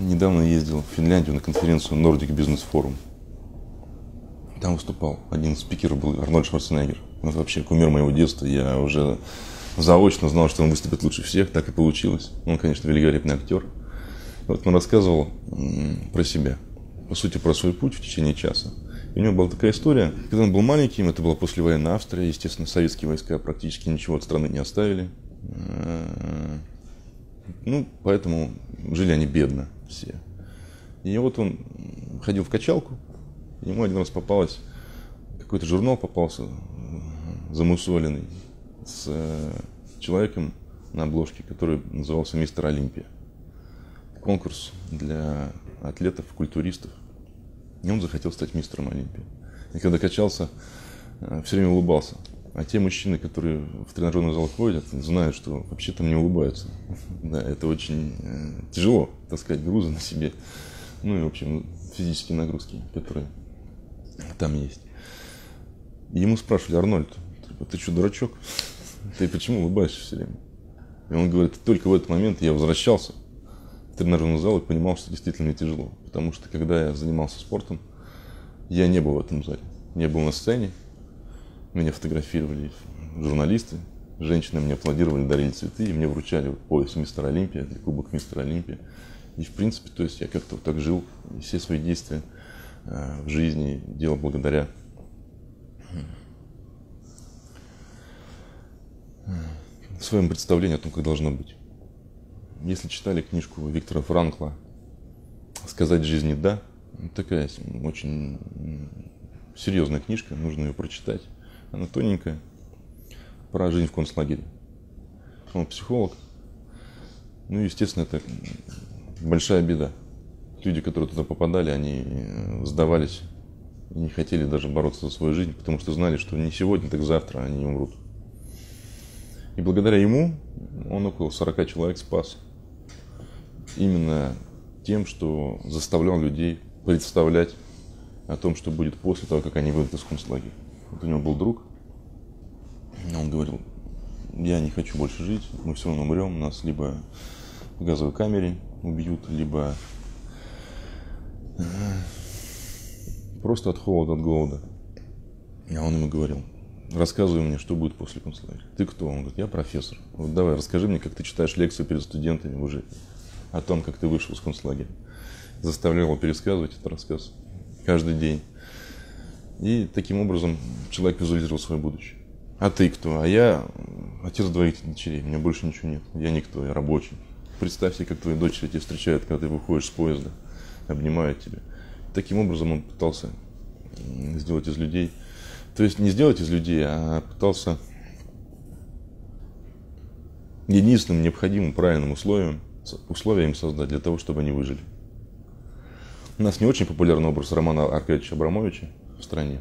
Недавно ездил в Финляндию на конференцию Nordic Business Forum. Там выступал один из спикеров был Арнольд Шварценеггер. Это вообще кумир моего детства. Я уже заочно знал, что он выступит лучше всех. Так и получилось. Он, конечно, великолепный актер. Вот он рассказывал про себя. По сути, про свой путь в течение часа. И у него была такая история. Когда он был маленьким, это была послевоенная Австрия. Естественно, советские войска практически ничего от страны не оставили. Ну, поэтому жили они бедно все. И вот он ходил в качалку, ему один раз попалось, какой-то журнал попался замусоленный с э, человеком на обложке, который назывался «Мистер Олимпия». Конкурс для атлетов, культуристов. И он захотел стать мистером Олимпии. И когда качался, э, все время улыбался. А те мужчины, которые в тренажерный зал ходят, знают, что вообще там не улыбаются. Да, это очень э, тяжело таскать грузы на себе. Ну и, в общем, физические нагрузки, которые там есть. Ему спрашивали, Арнольд, ты что, дурачок? Ты почему улыбаешься все время? И он говорит, только в этот момент я возвращался в тренажерный зал и понимал, что действительно мне тяжело. Потому что когда я занимался спортом, я не был в этом зале. Не был на сцене, меня фотографировали журналисты, женщины мне аплодировали, дарили цветы, и мне вручали пояс мистера Олимпия, кубок мистера Олимпия. И, в принципе, то есть я как-то вот так жил, и все свои действия э, в жизни делал благодаря своему представлению о том, как должно быть. Если читали книжку Виктора Франкла «Сказать жизни да», такая очень серьезная книжка, нужно ее прочитать. Она тоненькая, про жизнь в концлагере. Он психолог. Ну, естественно, это большая беда. Люди, которые туда попадали, они э, сдавались и не хотели даже бороться за свою жизнь, потому что знали, что не сегодня, так завтра они умрут. И благодаря ему он около 40 человек спас. Именно тем, что заставлял людей представлять о том, что будет после того, как они выйдут из концлагеря. Вот у него был друг, он говорил, я не хочу больше жить, мы все равно умрем, нас либо в газовой камере убьют, либо э, просто от холода, от голода. А он ему говорил, рассказывай мне, что будет после концлагеря. Ты кто? Он говорит, я профессор. Вот давай, расскажи мне, как ты читаешь лекции перед студентами уже о том, как ты вышел из концлагеря. Заставлял его пересказывать этот рассказ каждый день. И таким образом человек визуализировал свое будущее. А ты кто? А я отец двоих дочерей, у меня больше ничего нет. Я никто, я рабочий. Представь себе, как твои дочери тебя встречают, когда ты выходишь с поезда, обнимают тебя. Таким образом он пытался сделать из людей, то есть не сделать из людей, а пытался единственным необходимым правильным условием, условием создать для того, чтобы они выжили. У нас не очень популярный образ Романа Аркадьевича Абрамовича в стране.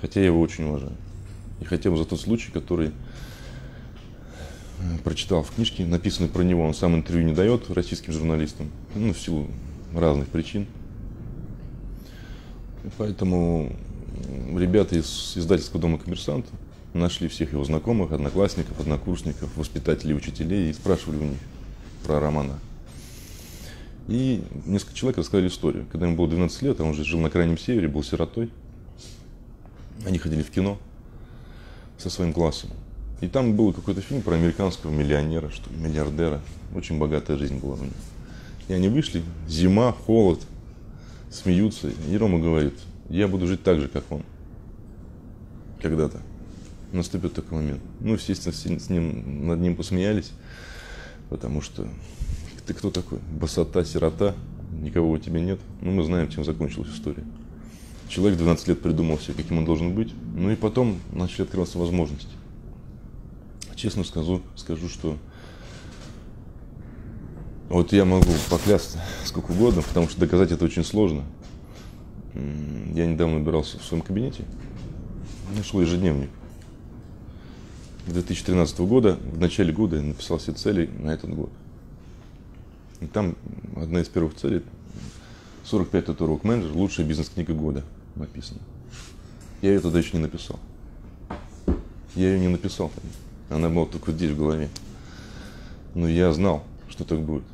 Хотя я его очень уважаю. И хотя бы за тот случай, который э, прочитал в книжке, написанной про него, он сам интервью не дает российским журналистам, ну, в силу разных причин. И поэтому ребята из издательского дома «Коммерсант» нашли всех его знакомых, одноклассников, однокурсников, воспитателей, учителей и спрашивали у них про романа и несколько человек рассказали историю. Когда ему было 12 лет, он же жил на Крайнем Севере, был сиротой. Они ходили в кино со своим классом. И там был какой-то фильм про американского миллионера, что ли, миллиардера. Очень богатая жизнь была у них. И они вышли, зима, холод, смеются. И Рома говорит, я буду жить так же, как он. Когда-то. Наступит такой момент. Ну, естественно, с ним, над ним посмеялись, потому что ты кто такой? Босота, сирота, никого у тебя нет. Ну, мы знаем, чем закончилась история. Человек 12 лет придумал себе, каким он должен быть. Ну и потом начали открываться возможности. Честно скажу, скажу, что вот я могу поклясться сколько угодно, потому что доказать это очень сложно. Я недавно убирался в своем кабинете, нашел ежедневник. 2013 года, в начале года я написал себе цели на этот год. И там одна из первых целей 45 татуировок менеджер, лучшая бизнес-книга года написана. Я ее тогда еще не написал. Я ее не написал. Она была только здесь в голове. Но я знал, что так будет.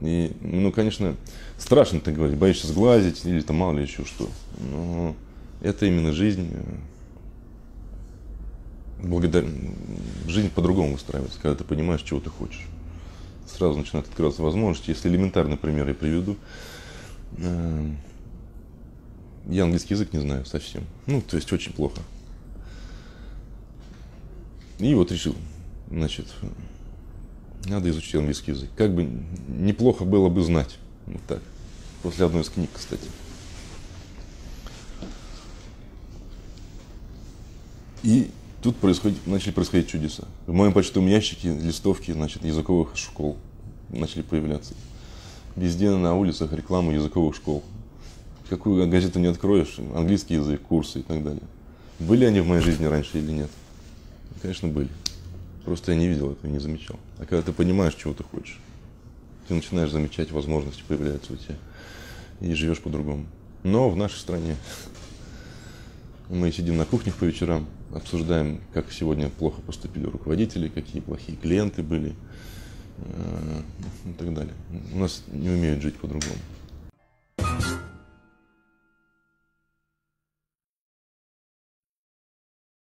И, ну, конечно, страшно так говорить, боишься сглазить или там мало ли еще что. Но это именно жизнь. Благодар... Жизнь по-другому выстраивается, когда ты понимаешь, чего ты хочешь. Сразу начинают открываться возможности. Если элементарный пример я приведу, э, я английский язык не знаю совсем. Ну, то есть очень плохо. И вот решил, значит, надо изучить английский язык. Как бы неплохо было бы знать. Вот так. После одной из книг, кстати. И тут происходит, начали происходить чудеса. В моем почтовом ящике листовки значит, языковых школ начали появляться. Везде на улицах реклама языковых школ. Какую газету не откроешь, английский язык, курсы и так далее. Были они в моей жизни раньше или нет? Конечно, были. Просто я не видел этого, не замечал. А когда ты понимаешь, чего ты хочешь, ты начинаешь замечать возможности, появляются у тебя. И живешь по-другому. Но в нашей стране мы сидим на кухне по вечерам, обсуждаем, как сегодня плохо поступили руководители, какие плохие клиенты были э, и так далее. У нас не умеют жить по-другому.